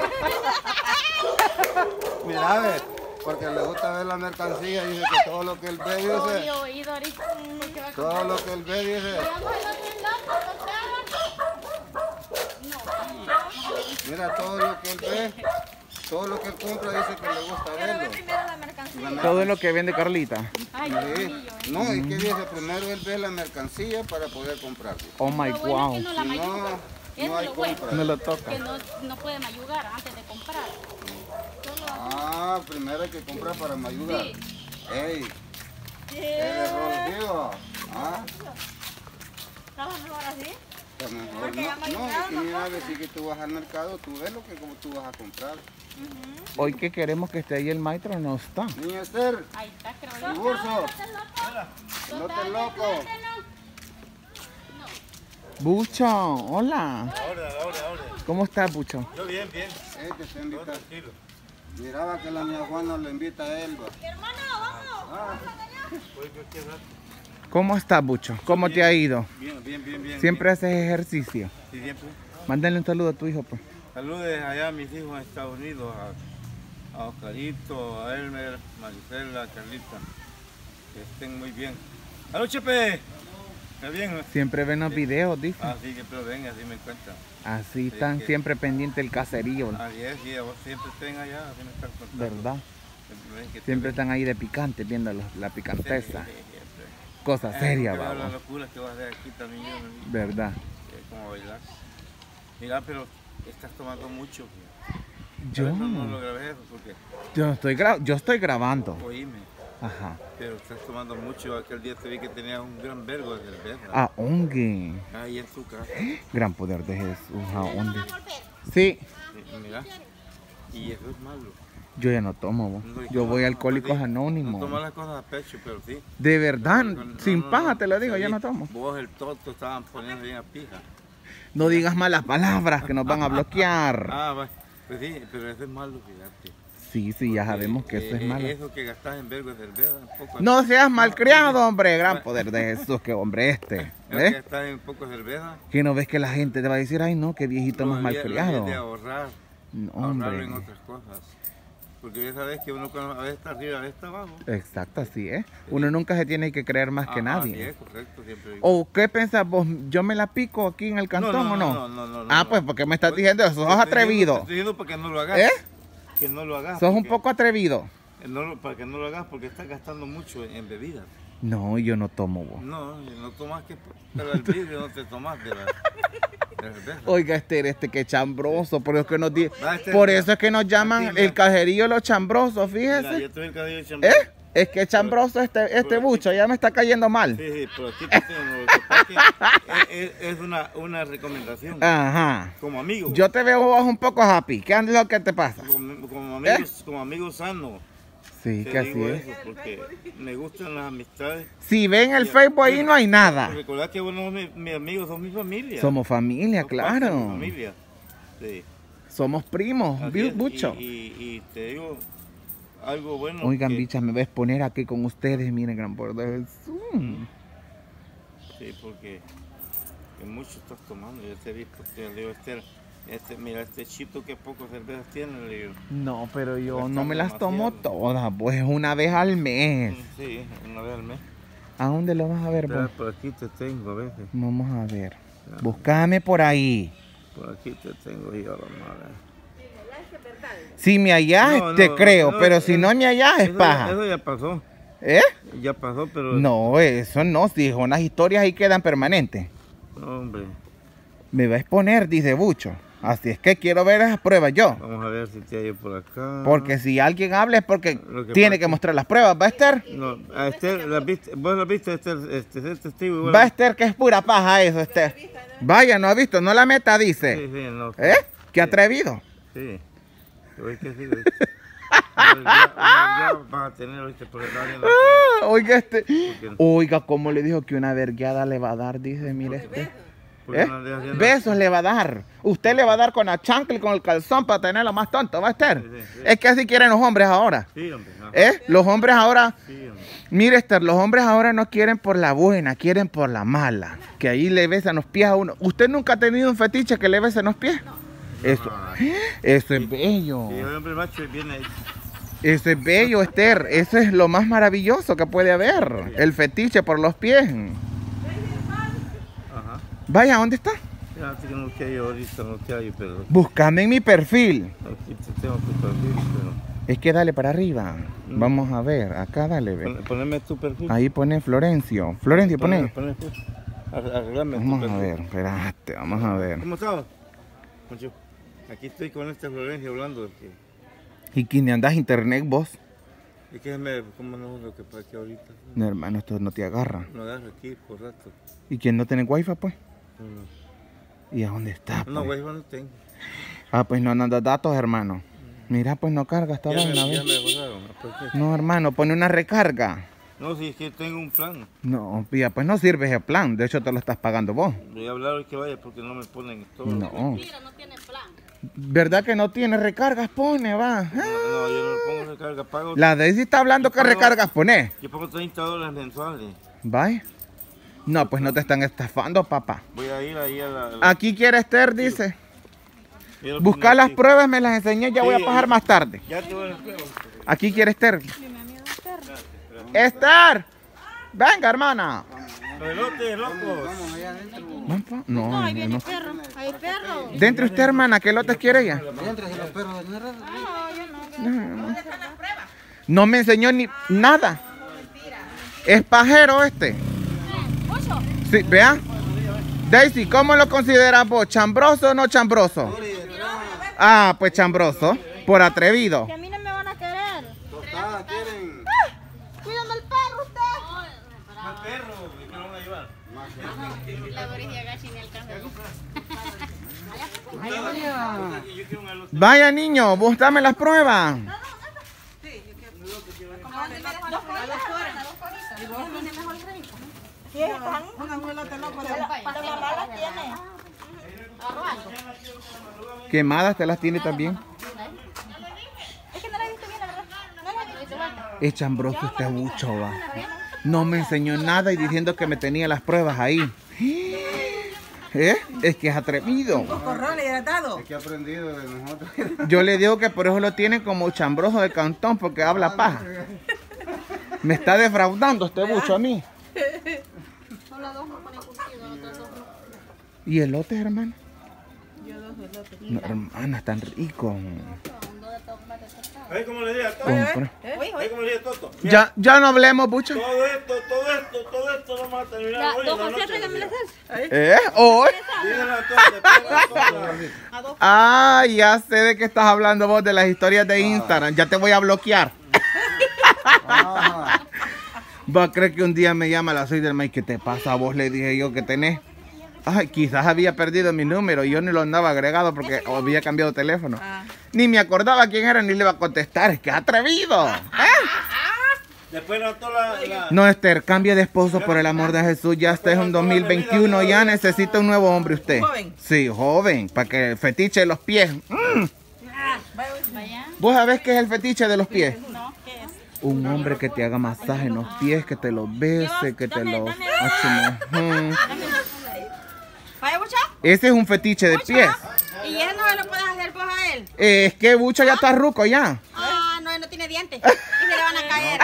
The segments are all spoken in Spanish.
Mira, ve, porque le gusta ver la mercancía, dice que todo lo que él ve, dice, a todo lo que él ve, dice, mira todo lo que él ve, todo lo que él compra, dice que le gusta verlo. Todo lo que vende Carlita. Sí. Mío. No, y que dice, primero él ve la mercancía para poder comprarla. Oh my wow. Si no, no hay lo bueno. compra. No lo toca. Que no, no puede mayugar antes de comprar. Solo Ah, primero hay que comprar para me ayudar. Sí. Ey, ¿qué error digo? Ah, ¿Estaba mejor así? está mejor. Porque ya No, no, y no mira, decir que tú vas al mercado, tú ves lo que como tú vas a comprar. Hoy que queremos que esté ahí el maestro no está. Niña Esther, Ahí está, creo ¿y yo. burso? No te loco. Bucho, hola. Ahora, ahora, ahora. ¿Cómo estás, Bucho? Yo bien, bien. Que se invita. Tranquilo. Miraba que la mía Juana lo invita a él. va. Ah, Voy cualquier rato. ¿Cómo estás, Bucho? ¿Cómo te ha ido? Bien, bien, bien, bien. ¿Siempre haces ejercicio? Sí, siempre. Mándale un saludo a tu hijo, pues. Saludes allá a mis hijos en Estados Unidos, a, a Oscarito, a Elmer, Maricela, a Carlita. Que estén muy bien. ¡Aló, Chepe! ¿Está bien? Siempre ven los videos, dice. Ah, sí, pero ven, así me encuentran. Así están siempre pendientes del caserío, Así es, sí, siempre estén allá, así me están contando. ¿verdad? Siempre Siempre están ahí de picante, viendo los- la Sí, picanteza. sí, siempre. Cosa Eh, seria, locuras que vas a hacer aquí también yo, ¿no? ¿Verdad? Eh, como bailar. Mira, pero estás tomando mucho. Yo, Por eso no lo grabé eso, porque, yo, estoy gra- yo estoy grabando. oíme, Ajá. pero estás tomando mucho. Aquel día te vi que tenías un gran vergo de cerveza. Ah, ongue. Ahí en tu casa. Gran poder de Jesús. ¿A dónde? Sí, Sí, Mira. Y eso es malo. yo ya no tomo. vos. No, Yo voy a no, Alcohólicos sí, Anónimos. No tomas las cosas a pecho, pero sí. De verdad, No, sin no, no, paja no. te lo digo, Sí, ya no tomo. Vos el toto estaban poniendo bien a pija. No digas malas palabras que nos van a bloquear. Ah, va. Pues sí, pero eso es malo, fíjate. Sí, sí, ya Porque, sabemos que eso eh, es malo. Eso que gastas en vergo poco. No seas malcriado, hombre. Gran poder de Jesús, que hombre este. Eso que ¿Ves? gastas en poco cerveza. Que no ves que la gente te va a decir, ay no, qué viejito más malcriado. de ahorrar. No, ahorrarlo en otras cosas. Porque ya sabes que uno a veces está arriba, a veces está abajo. Exacto, así es. Uno nunca se tiene que creer más que Ah, nadie. Así es, correcto, siempre. ¿O qué pensás vos? ¿Yo me la pico aquí en el cantón o no? No, no, no, ah, pues, ¿por qué me estás Oye, diciendo eso? Sos atrevido. Estoy diciendo para que no lo hagas. ¿Eh? Que no lo hagas. Sos un poco atrevido. no para que no lo hagas porque estás gastando mucho en, en bebidas. No, yo no tomo vos. No, no tomas que pero el vidrio no te tomas de la. Oiga, este, este que chambroso, por eso, que nos di- este- por eso es que nos llaman el cajerillo los chambrosos, Mira, fíjese. yo el cabello ¿Eh? Es que chambroso este, este bucho, ya me está cayendo mal. Sí, sí, pero aquí es es, una, una recomendación. Ajá. Como amigo. Yo te veo vos un poco happy. ¿Qué es lo que te pasa? Como, como amigos, como amigo sano. Sí, Te que así es. porque me gustan las amistades. Si ven el Facebook ahí no hay nada. Recordad que vos no sos mi, mi amigo, sos mi familia. Somos familia, claro. familia. Sí. Somos primos, bucho. Y, y- y te digo algo bueno. Oigan, que- bichas, me ves poner aquí con ustedes, miren, gran de Jesús. Sí, porque que mucho estás tomando. Yo te he visto, te le digo, Esther, este, mira, este chito que pocas cervezas tiene, le digo. No, pero yo Gastando no me las tomo todas, pues una vez al mes. Sí, una vez al mes. ¿A dónde lo vas a ver vos? por aquí te tengo a veces. Vamos a ver. Búscame por ahí. Por aquí te tengo yo, vamos a ver. Si me hallás, No, te no, creo, no, pero si no me hallás, es Eso, paja. eso ya pasó. ¿Eh? Ya pasó, pero. No, eso no, si son las historias ahí quedan permanentes. Hombre. Me va a exponer, dice Bucho. Así es que quiero ver esas pruebas yo. Vamos a ver si te hallo por acá. Porque si alguien habla es porque que tiene pasa- que mostrar las pruebas. ¿Va a Esther? No, a Esther, ¿la viste? ¿vos la viste, Esther? Este, este testigo igual. Va a Esther que es pura paja eso, Esther. Vaya, no ha visto, no la meta, Sí, dice. sí, no. ¿Eh? Qué Sí. atrevido. Sí. Ah, oiga, este. Oiga, ¿cómo le dijo que una vergueada le va a dar? Dice, mire este. ¿Eh? no Besos le va a dar. Usted le va a dar con la chancla y con el calzón para tenerlo más tonto, ¿va a Esther? Sí, sí, sí. Es que así quieren los hombres ahora. Sí, hombre. ¿Eh? Los hombres ahora. Sí, hombre. Mire, Esther, los hombres ahora no quieren por la buena, quieren por la mala. Que ahí le besan los pies a uno. ¿Usted nunca ha tenido un fetiche que le besen los pies? Eso, eso es bello. Eso es bello, Esther. Eso es lo más maravilloso que puede haber. El fetiche por los pies. Vaya, ¿dónde está? Búscame en mi perfil. aquí te tengo tu perfil, pero... Es que dale para arriba. Vamos a ver, acá dale. ve. Pon- Poneme tu perfil. Ahí pone Florencio. Florencio, pone. Arreglame Vamos a ver, espérate, vamos a ver. ¿Cómo estás? Aquí estoy con esta Florencia hablando de que... ¿Y quién andas internet vos? Es que me... ¿Cómo no? Lo que pasa que ahorita... No, hermano, esto no te agarra. No agarro aquí por rato. ¿Y quién no tiene wifi, pues? No, ¿Y a dónde está? no, pues? güey, no tengo. Ah, pues no andas datos, hermano. Mira, pues no carga esta Ya me, vaina, ya ¿ves? me borraron. ¿por qué? No, hermano, pone una recarga. No, si es que tengo un plan. No, ya, pues no sirve ese plan. De hecho, te lo estás pagando vos. Voy a hablar hoy que vaya porque no me ponen todo. No. No tiene plan. ¿Verdad que no tiene recargas? Pone, va. No, no, yo no le pongo recarga, pago. La Daisy está hablando que recargas pone. Yo pongo 30 dólares mensuales. No, pues no te están estafando, papá. Voy a ir ahí a la. a la- Aquí quiere Esther, dice. Buscar las pruebas, me las enseñé, ya voy a Sí, pasar más tarde. Ya te voy a las pruebas. Aquí quiere Esther. Esther. Venga, hermana. Los elotes, locos. Vamos, pa- No, No, ahí no, viene no. perro. Ahí perro. Dentro usted, hermana, ¿qué lotes quiere ella? No me enseñó ni nada. Es pajero este. Sí, vea. Daisy, ¿cómo lo consideras vos? ¿Chambroso o no chambroso? Ah, pues chambroso. Por atrevido. Que a mí no me van a querer. Tostada, quieren. Cuidando al perro usted. Más perro, ¿qué lo van a llevar? La orilla gachi ni alcanza. Yo quiero un elote. Vaya niño, vos dame las pruebas. Quemadas te las tiene también. Es que no la he visto bien, la verdad. No la he visto. Es chambroso este bucho, va. No me enseñó nada y diciendo que me tenía las pruebas ahí. ¿Eh? Es que es atrevido. Es que he aprendido de nosotros. Yo le digo que por eso lo tienen como chambroso de cantón, porque habla paja. Me está defraudando este bucho a mí. Solo dos me ponen curtido, los otros dos. ¿Y elotes, hermana? No, hermana, están ricos. Ahí como le dije a Toto. Compra. Ahí como le dije a Toto. Mira, Ya, ya no hablemos, bucho. Todo esto, todo esto, todo esto no vamos a terminar Ya, hoy don la José, tráigame la salsa. ¿Eh? ¿Hoy? Todo. Ah, ya sé de qué estás hablando vos de las historias de Instagram. Ya te voy a bloquear. Ah, Va a creer que un día me llama a las 6 del maíz. ¿Qué te pasa a vos? Le dije yo que tenés. Ay, quizás había perdido mi número y yo ni lo andaba agregado porque había cambiado teléfono. Ni me acordaba quién era ni le iba a contestar. Es que es atrevido. ¿eh? Después notó la, la, No, Esther, cambie de esposo por el amor de Jesús. Ya este es un 2021. Ya necesita un nuevo hombre usted. Joven. Sí, joven. Para que fetiche los pies. Mm. ¿Vos sabés qué es el fetiche de los pies? No, ¿qué es? Un hombre que te haga masaje en los pies, que te los bese, que te los... Ese es un fetiche de pies. ¿Y eso no se lo puedes hacer vos a él? Eh, Es que Bucho ya está ruco ya. Ah, no, él no tiene dientes. Y se le van a caer.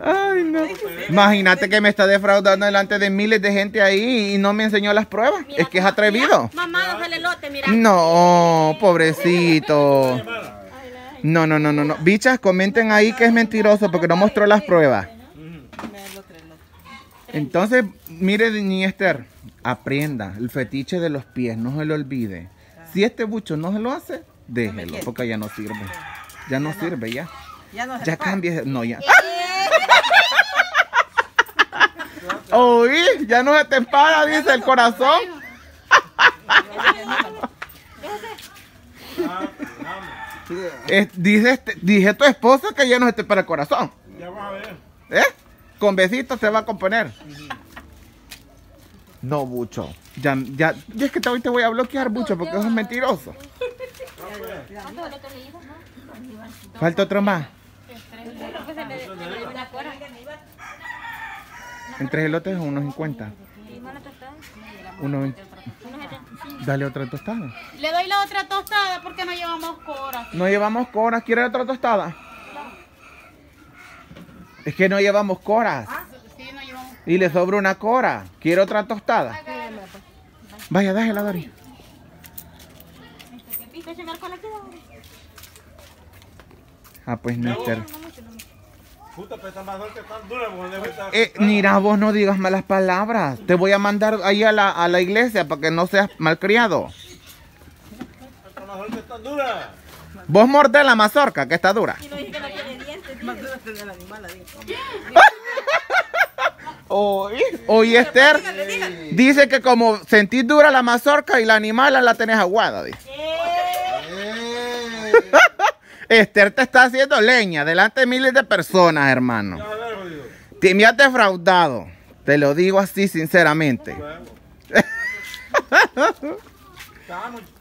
Ay, no. Imagínate que me está defraudando delante de miles de gente ahí y no me enseñó las pruebas. Mira, Es que es atrevido. mira, Mamá, el elote, mira. No, pobrecito. No, no, no, no, no. Bichas, comenten ahí que es mentiroso porque no mostró las pruebas. Entonces, mire, ni Esther, aprenda el fetiche de los pies, no se lo olvide. Si este bucho no se lo hace, déjelo, porque ya no sirve. Ya no sirve, ya. Ya no Ya para. cambie, no, ya. Oí, ya no se te para, dice el corazón. Es- dice, este- dije tu esposa que ya no se te para el corazón. Ya vamos a ver. ¿Eh? Con besitos se va a componer. No, Bucho. Ya, ya, ya es que te, hoy te voy a bloquear, Bucho, porque eso es mentiroso. Falta otro más. En tres elotes, unos 50. Unos 20. Dale otra tostada. Le doy la otra tostada porque no llevamos cora. No llevamos coras. ¿Quiere otra tostada? Es que no llevamos coras. Sí, no llevamos. Y le sobra una cora. ¿Quiere otra tostada? Vaya, déjela, Dori. Ah, pues porque debe estar. Eh, mira, vos no digas malas palabras. Te voy a mandar ahí a la, a la iglesia para que no seas malcriado. Vos mordés la mazorca, que está dura. Digo. Oye, Esther, dice que como sentís dura la mazorca y la animal la tenés aguada. dice. ¡Eh! Esther te está haciendo leña delante de miles de personas, hermano. Te me has defraudado. Te lo digo así sinceramente.